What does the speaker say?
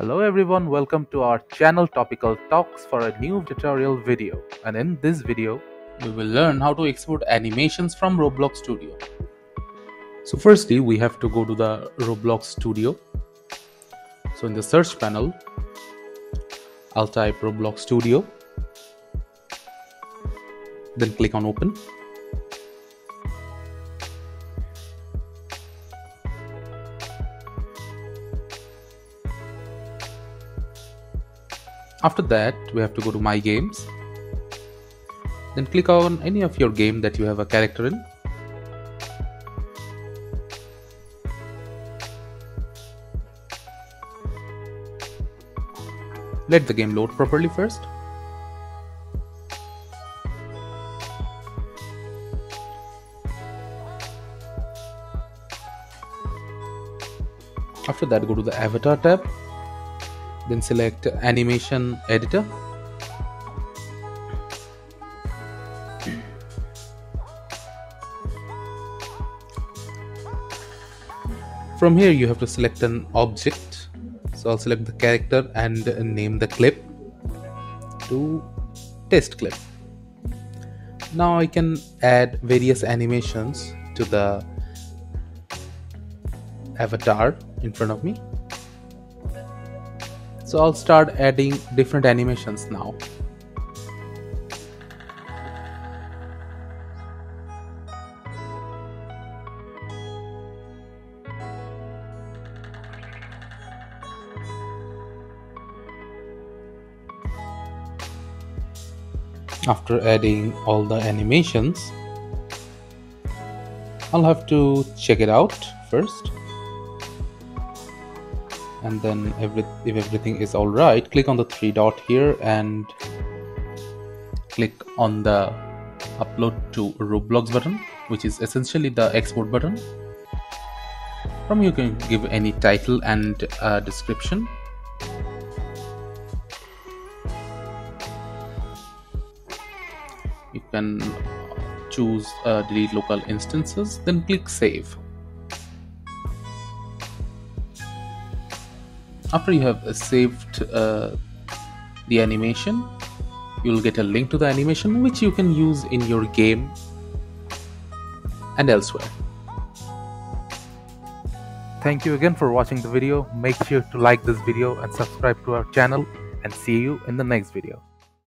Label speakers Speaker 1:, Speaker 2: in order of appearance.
Speaker 1: Hello everyone, welcome to our channel Topical Talks for a new tutorial video. And in this video, we will learn how to export animations from Roblox Studio. So firstly, we have to go to the Roblox Studio. So in the search panel, I'll type Roblox Studio. Then click on open. After that, we have to go to My Games. Then click on any of your game that you have a character in. Let the game load properly first. After that, go to the Avatar tab then select animation editor. From here you have to select an object. So I'll select the character and name the clip to test clip. Now I can add various animations to the avatar in front of me so I'll start adding different animations now. After adding all the animations I'll have to check it out first and then every, if everything is all right click on the three dot here and click on the upload to roblox button which is essentially the export button. From you can give any title and uh, description. You can choose uh, delete local instances then click save after you have saved uh, the animation you'll get a link to the animation which you can use in your game and elsewhere. Thank you again for watching the video. Make sure to like this video and subscribe to our channel and see you in the next video